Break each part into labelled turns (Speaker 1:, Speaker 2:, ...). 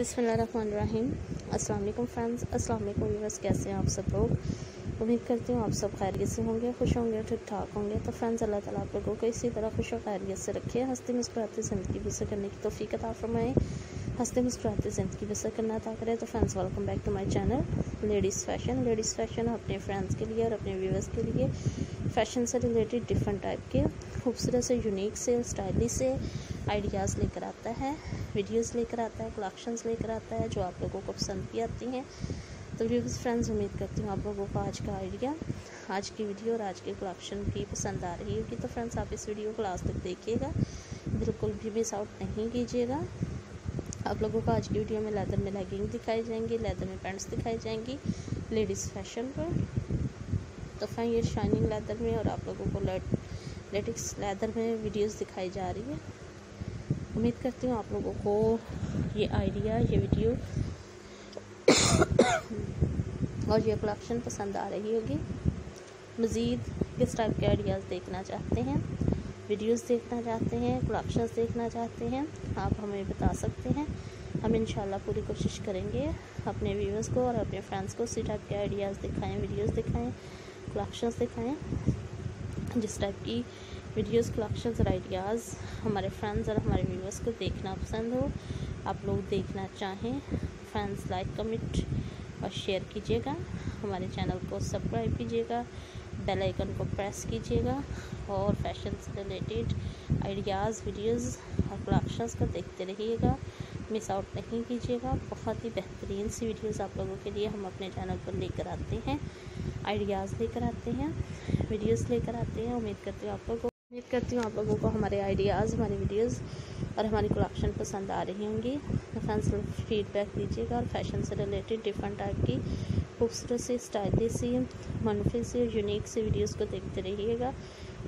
Speaker 1: बिसमीम अल्लाम फ्रेंड्स अस्सलाम वालेकुम कैसे हैं आप सब लोग? उम्मीद करती हूँ आप सब खैरियत से होंगे, खुश होंगे ठीक ठाक होंगे। तो फ्रेंड्स, अल्लाह ताला आप लोगों को इसी तरह खुश और खैरियत से रखे हंसती मुस्कुराती ज़िंदगी बसर करने की तोफ़ी का फरमाएँ। हँसते मुस्कुराते ज़िंदगी बसर करना अता करें तो friends welcome back to my channel ladies fashion ladies fashion अपने फ्रेंड्स के लिए और अपने व्यूवर्स के लिए फ़ैशन से रिलेटेड डिफरेंट टाइप के खूबसूरत से यूनिक से स्टाइलिश से आइडियाज़ लेकर आता है वीडियोज़ लेकर आता है कलेक्शंस लेकर आता है, जो आप लोगों को पसंद भी आती हैं। तो व्यूवर्स फ्रेंड्स उम्मीद करती हूँ आप लोगों को आज का आइडिया आज की वीडियो और आज के कलेक्शन की पसंद आ रही होगी। तो फ्रेंड्स आप इस वीडियो को लास्ट तक देखिएगा, बिल्कुल भी मिस आउट नहीं कीजिएगा। आप लोगों को आज की वीडियो में लेदर में लेगिंग दिखाई जाएँगी लेदर में पैंट्स दिखाई जाएँगी लेडीज़ फ़ैशन पर। तो फाइन ये शाइनिंग लेदर में और आप लोगों को लेटिक्स लेदर में वीडियोस दिखाई जा रही है। उम्मीद करती हूँ आप लोगों को ये आइडिया ये वीडियो और ये कलेक्शन पसंद आ रही होगी। मज़ीद किस टाइप के आइडियाज़ देखना चाहते हैं। वीडियोस देखना चाहते हैं कलेक्शंस देखना चाहते हैं, आप हमें बता सकते हैं। हम इंशाल्लाह पूरी कोशिश करेंगे अपने व्यूवर्स को और अपने फ्रेंड्स को उसी टाइप के आइडियाज़ दिखाएँ वीडियोस दिखाएँ कलेक्शंस दिखाएँ। जिस टाइप की वीडियोस कलेक्शंस और आइडियाज़ हमारे फ्रेंड्स और हमारे व्यूवर्स को देखना पसंद हो, आप लोग देखना चाहें फ्रेंड्स लाइक कमेंट और शेयर कीजिएगा। हमारे चैनल को सब्सक्राइब कीजिएगा। बेल आइकन को प्रेस कीजिएगा और फ़ैशन से रिलेटेड आइडियाज़ वीडियोस और कलेक्शंस को देखते रहिएगा। मिस आउट नहीं कीजिएगा। बहुत ही बेहतरीन सी वीडियोस आप लोगों के लिए हम अपने चैनल पर लेकर आते हैं। आइडियाज़ लेकर आते हैं वीडियोस लेकर आते हैं। उम्मीद करती हूँ आप लोगों उम्मीद करती हूँ आप लोगों को हमारे आइडियाज़ हमारी वीडियोस और हमारी कलेक्शन पसंद आ रही होंगी। फैंसल फीडबैक दीजिएगा और फ़ैशन से रिलेटेड डिफरेंट टाइप की खूबसूरत सी स्टाइलिश सी मनफी सी यूनिक सी वीडियोस को देखते रहिएगा।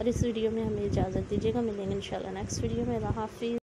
Speaker 1: और इस वीडियो में हमें इजाज़त दीजिएगा। मिलेंगे इंशाल्लाह नेक्स्ट वीडियो में। अल्लाह हाफिज़।